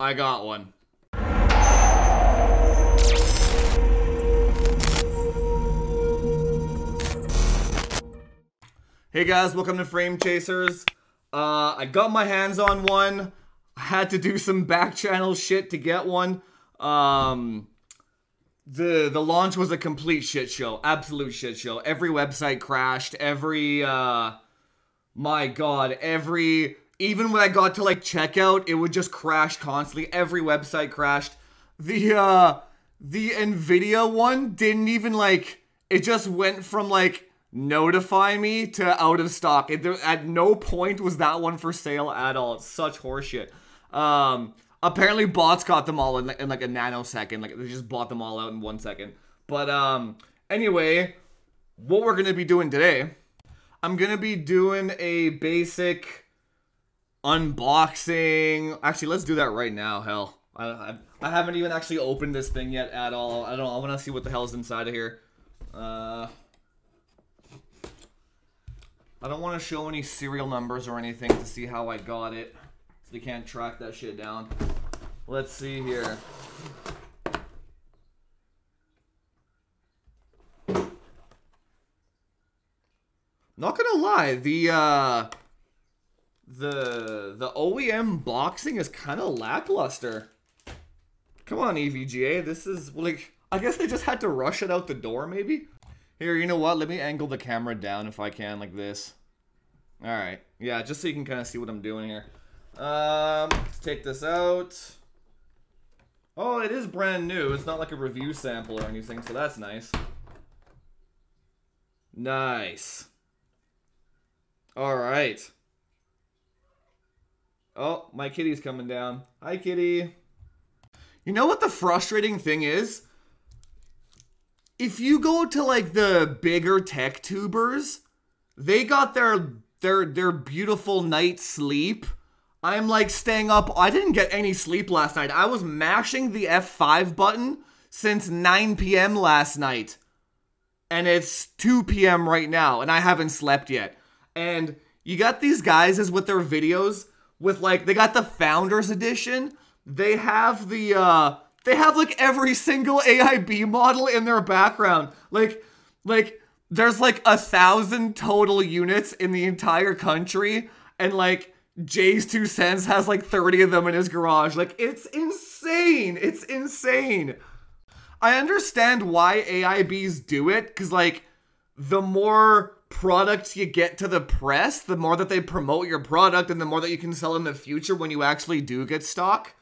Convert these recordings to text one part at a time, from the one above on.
I got one. Hey guys, welcome to Frame Chasers. Uh, I got my hands on one. I had to do some back channel shit to get one. Um, the the launch was a complete shit show, absolute shit show. Every website crashed. Every uh, my god, every even when I got to like checkout, it would just crash constantly. Every website crashed. The uh, the Nvidia one didn't even like. It just went from like notify me to out of stock. It, there, at no point was that one for sale at all. It's such horseshit. Um, apparently bots got them all in, in like a nanosecond. Like they just bought them all out in one second. But um, anyway, what we're gonna be doing today, I'm gonna be doing a basic unboxing. Actually, let's do that right now. Hell, I, I, I haven't even actually opened this thing yet at all. I don't. I want to see what the hell's inside of here. Uh. I don't want to show any serial numbers or anything to see how I got it. So they can't track that shit down. Let's see here. Not gonna lie, the uh the the OEM boxing is kind of lackluster. Come on, EVGA, this is like I guess they just had to rush it out the door, maybe. Here, you know what? Let me angle the camera down if I can, like this. Alright. Yeah, just so you can kind of see what I'm doing here. Um, let's take this out. Oh, it is brand new. It's not like a review sample or anything, so that's nice. Nice. Alright. Oh, my kitty's coming down. Hi, kitty. You know what the frustrating thing is? if you go to like the bigger tech tubers, they got their their their beautiful night sleep. I'm like staying up. I didn't get any sleep last night. I was mashing the F5 button since 9 p.m. last night. And it's 2 p.m. right now, and I haven't slept yet. And you got these guys as with their videos with like they got the founders edition. They have the uh they have like every single AIB model in their background. Like, like there's like a thousand total units in the entire country, and like JayzTwoCents has like 30 of them in his garage. Like, it's insane. It's insane. I understand why AIBs do it, because like the more products you get to the press, the more that they promote your product and the more that you can sell in the future when you actually do get stock.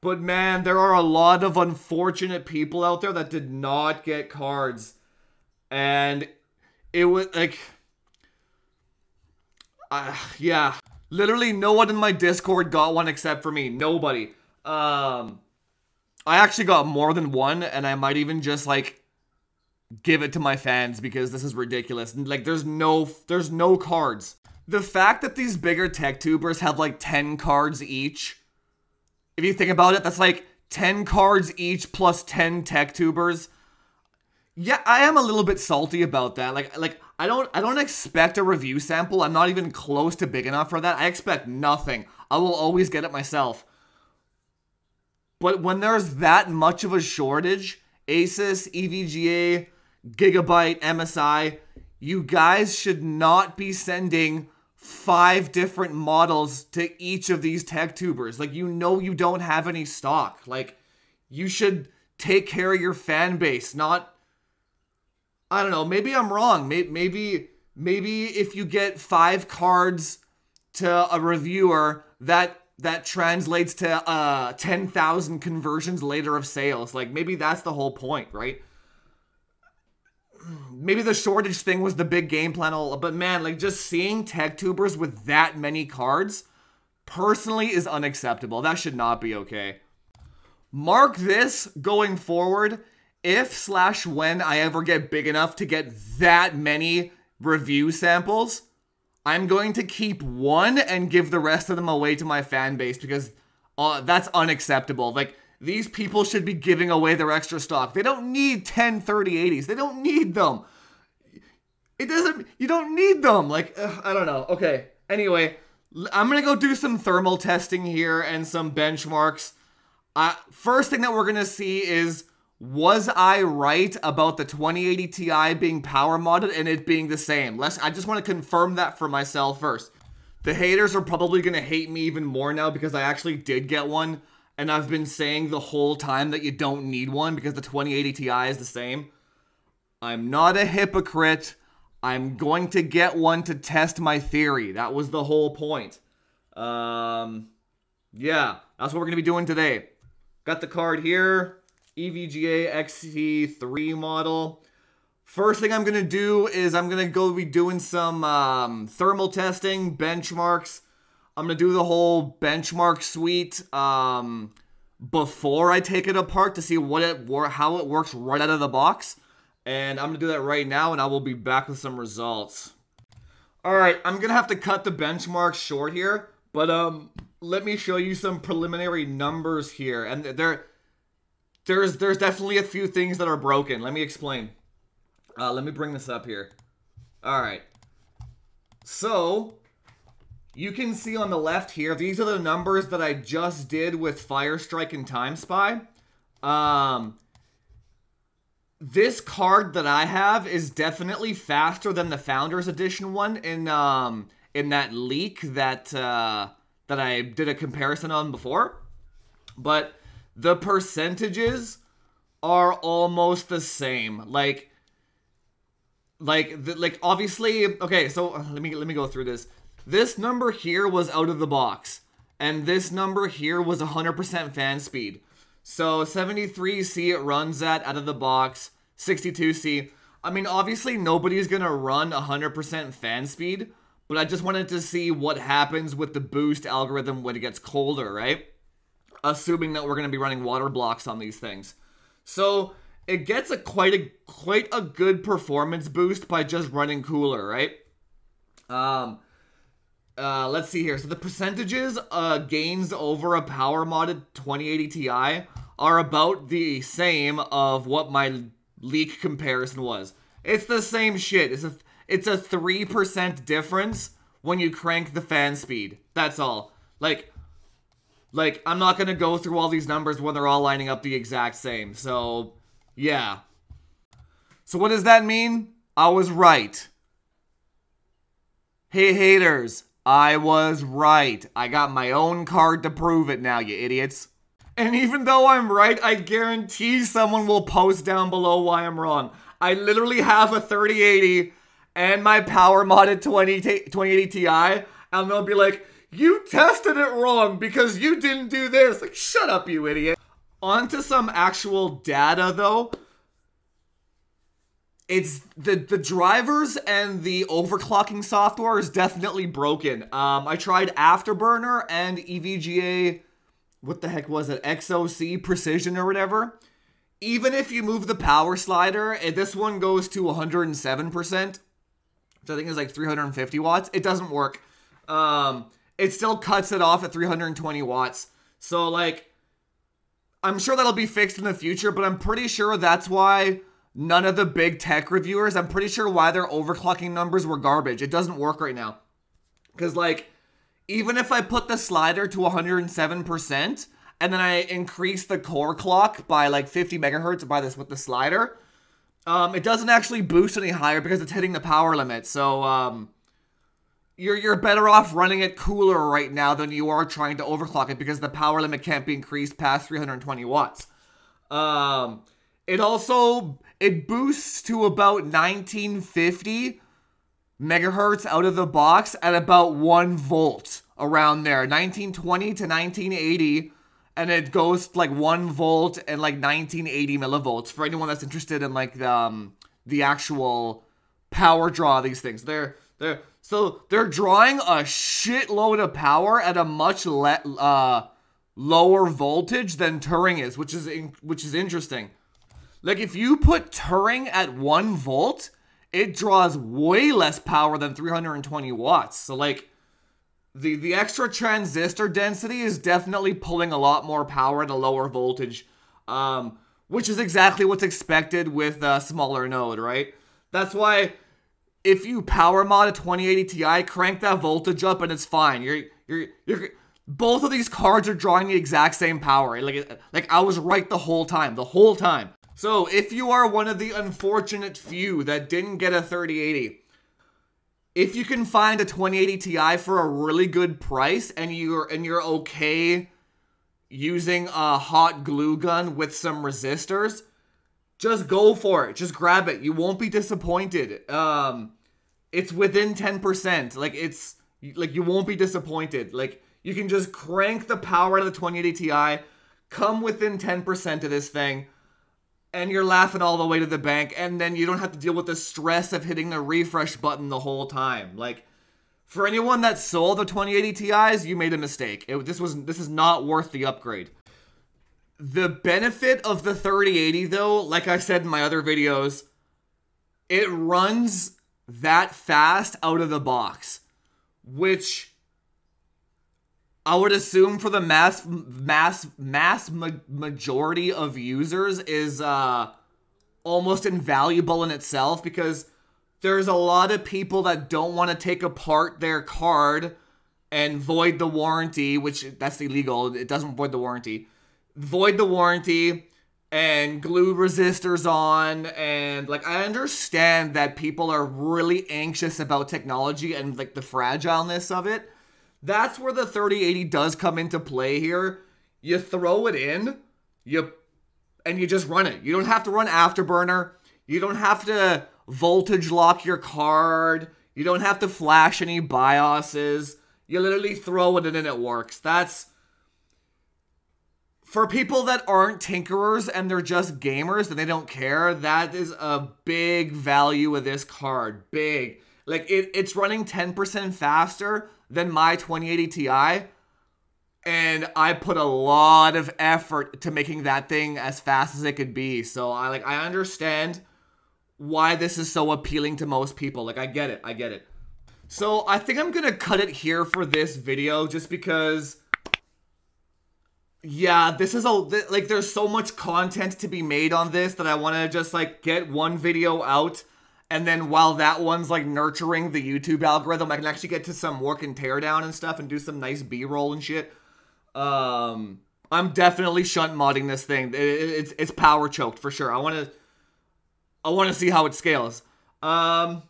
But man, there are a lot of unfortunate people out there that did not get cards. And it was like. Uh, yeah. Literally, no one in my Discord got one except for me. Nobody. Um. I actually got more than one, and I might even just like give it to my fans because this is ridiculous. Like, there's no, there's no cards. The fact that these bigger tech tubers have like 10 cards each if you think about it, that's like 10 cards each plus 10 tech tubers. Yeah, I am a little bit salty about that. Like like I don't I don't expect a review sample. I'm not even close to big enough for that. I expect nothing. I will always get it myself. But when there's that much of a shortage, Asus, EVGA, Gigabyte, MSI, you guys should not be sending five different models to each of these tech tubers. Like, you know, you don't have any stock. Like, you should take care of your fan base, not. I don't know. Maybe I'm wrong. Maybe, maybe maybe if you get five cards to a reviewer, that that translates to uh 10,000 conversions later of sales. Like maybe that's the whole point, right? Maybe the shortage thing was the big game plan, but man, like just seeing tech tubers with that many cards personally is unacceptable. That should not be okay. Mark this going forward if slash when I ever get big enough to get that many review samples, I'm going to keep one and give the rest of them away to my fan base because uh, that's unacceptable. Like, these people should be giving away their extra stock. They don't need 10 30 80s. They don't need them. It doesn't, you don't need them. Like, ugh, I don't know. Okay. Anyway, I'm going to go do some thermal testing here and some benchmarks. uh, first thing that we're gonna see is was I right about the 2080 Ti being power modded and it being the same? Let's. I just want to confirm that for myself first. The haters are probably gonna hate me even more now because I actually did get one, and I've been saying the whole time that you don't need one because the 2080 Ti is the same. I'm not a hypocrite. I'm going to get one to test my theory. That was the whole point. Um, yeah, that's what we're gonna be doing today. Got the card here, EVGA XC3 model. First thing I'm gonna do is I'm gonna go be doing some um, thermal testing, benchmarks. I'm gonna do the whole benchmark suite um, before I take it apart to see what it how it works right out of the box. And I'm gonna do that right now, and I will be back with some results. All right, I'm gonna have to cut the benchmark short here, but um, let me show you some preliminary numbers here, and there, there's there's definitely a few things that are broken. Let me explain. Uh, let me bring this up here. All right. So, you can see on the left here, these are the numbers that I just did with Firestrike and Time Spy. Um, this card that I have is definitely faster than the Founders Edition one in um in that leak that uh, that I did a comparison on before. But the percentages are almost the same. Like like the, like obviously okay, so uh, let me let me go through this. This number here was out of the box and this number here was 100% fan speed. So 73C it runs at out of the box, 62C. I mean, obviously nobody's going to run 100% fan speed, but I just wanted to see what happens with the boost algorithm when it gets colder, right? Assuming that we're going to be running water blocks on these things. So, it gets a quite a quite a good performance boost by just running cooler, right? Um uh, let's see here. So the percentages uh, gains over a power modded 2080 Ti are about the same of what my leak comparison was. It's the same shit. It's a it's a 3% difference when you crank the fan speed. That's all. Like like I'm not going to go through all these numbers when they're all lining up the exact same. So, yeah. So what does that mean? I was right. Hey haters, I was right. I got my own card to prove it now, you idiots. And even though I'm right, I guarantee someone will post down below why I'm wrong. I literally have a 3080 and my power modded 20, 2080 Ti, and they'll be like, you tested it wrong because you didn't do this. Like, shut up, you idiot. On to some actual data, though it's the the drivers and the overclocking software is definitely broken. Um, I tried Afterburner and EVGA. What the heck was it? XOC Precision or whatever. Even if you move the power slider, this one goes to 107%, which I think is like 350 watts. It doesn't work. Um, it still cuts it off at 320 watts. So like, I'm sure that'll be fixed in the future, but I'm pretty sure that's why none of the big tech reviewers, I'm pretty sure why their overclocking numbers were garbage. It doesn't work right now. Because, like, even if I put the slider to 107% and then I increase the core clock by like 50 megahertz by this with the slider, um, it doesn't actually boost any higher because it's hitting the power limit. So, um, you're you're better off running it cooler right now than you are trying to overclock it because the power limit can't be increased past 320 watts. Um, it also it boosts to about 1950 megahertz out of the box at about 1 volt around there 1920 to 1980 and it goes like 1 volt and like 1980 millivolts. For anyone that's interested in like the, um, the actual power draw of these things they're they're so they're drawing a shitload of power at a much le- uh, lower voltage than Turing is which is in- which is interesting like if you put Turing at 1 volt, it draws way less power than 320 watts. So like the the extra transistor density is definitely pulling a lot more power at a lower voltage. Um, which is exactly what's expected with a smaller node, right? That's why if you power mod a 2080 Ti, crank that voltage up and it's fine. You're you're you're both of these cards are drawing the exact same power. Like, like I was right the whole time, the whole time. So if you are one of the unfortunate few that didn't get a 3080, if you can find a 2080 Ti for a really good price and you're and you're okay using a hot glue gun with some resistors, just go for it. Just grab it. You won't be disappointed. Um it's within 10%. Like it's like you won't be disappointed. Like you can just crank the power of the 2080 Ti, come within 10% of this thing, and you're laughing all the way to the bank, and then you don't have to deal with the stress of hitting the refresh button the whole time. Like, for anyone that sold the 2080 Ti's, you made a mistake. It, this was this is not worth the upgrade. The benefit of the 3080 though, like I said in my other videos, it runs that fast out of the box, which I would assume for the mass mass mass ma- majority of users is uh almost invaluable in itself because there's a lot of people that don't want to take apart their card and void the warranty, which that's illegal. It doesn't void the warranty. Void the warranty and glue resistors on and like I understand that people are really anxious about technology and like the fragileness of it that's where the 3080 does come into play here. You throw it in, you and you just run it. You don't have to run afterburner. You don't have to voltage lock your card. You don't have to flash any BIOSes. You literally throw it in and it works. That's for people that aren't tinkerers and they're just gamers and they don't care. That is a big value of this card. Big. Like it, it's running 10% faster than my 2080 Ti. And I put a lot of effort to making that thing as fast as it could be. So I like I understand why this is so appealing to most people. Like I get it. I get it. So I think I'm going to cut it here for this video just because yeah, this is a like there's so much content to be made on this that I want to just like get one video out and then while that one's like nurturing the YouTube algorithm, I can actually get to some work and teardown and stuff and do some nice B-roll and shit. Um, I'm definitely shunt modding this thing. It, it, it's it's power choked for sure. I want to I want to see how it scales. Um,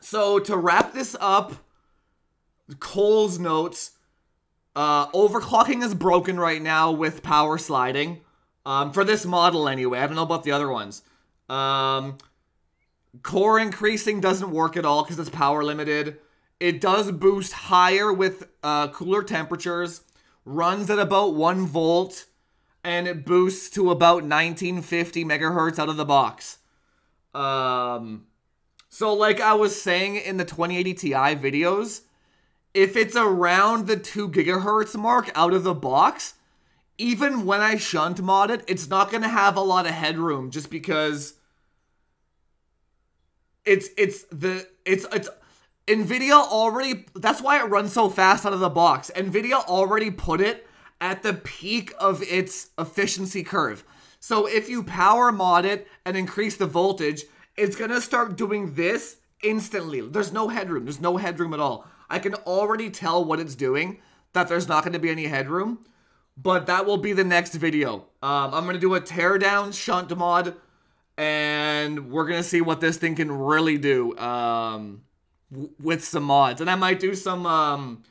so to wrap this up, Cole's notes. Uh, overclocking is broken right now with power sliding. Um, for this model anyway. I don't know about the other ones. Um, Core increasing doesn't work at all because it's power limited. It does boost higher with uh, cooler temperatures, runs at about 1 volt, and it boosts to about 1950 megahertz out of the box. Um, so, like I was saying in the 2080 Ti videos, if it's around the 2 gigahertz mark out of the box, even when I shunt mod it, it's not going to have a lot of headroom just because it's it's the it's it's Nvidia already that's why it runs so fast out of the box. Nvidia already put it at the peak of its efficiency curve. So if you power mod it and increase the voltage, it's going to start doing this instantly. There's no headroom. There's no headroom at all. I can already tell what it's doing, that there's not going to be any headroom. But that will be the next video. Um, I'm going to do a teardown shunt mod and we're gonna see what this thing can really do um, with some mods. And I might do some. Um,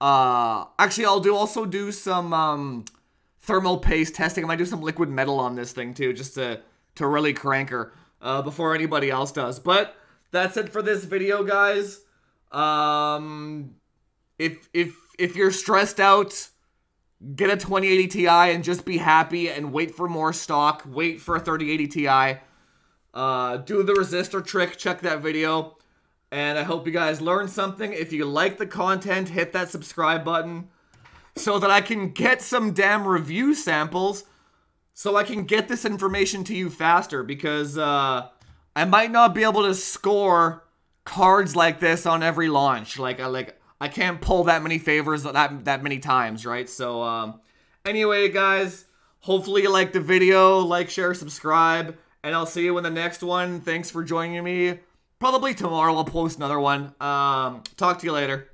uh, actually, I'll do also do some um, thermal paste testing. I might do some liquid metal on this thing too, just to to really crank her uh, before anybody else does. But that's it for this video, guys. Um, if if if you're stressed out get a 2080 Ti and just be happy and wait for more stock. Wait for a 3080 Ti. Uh, do the resistor trick. Check that video. And I hope you guys learned something. If you like the content, hit that subscribe button so that I can get some damn review samples so I can get this information to you faster because uh, I might not be able to score cards like this on every launch. Like, I like I can't pull that many favors that that many times, right? So, um, anyway, guys, hopefully you liked the video. Like, share, subscribe, and I'll see you in the next one. Thanks for joining me. Probably tomorrow I'll post another one. Um, talk to you later.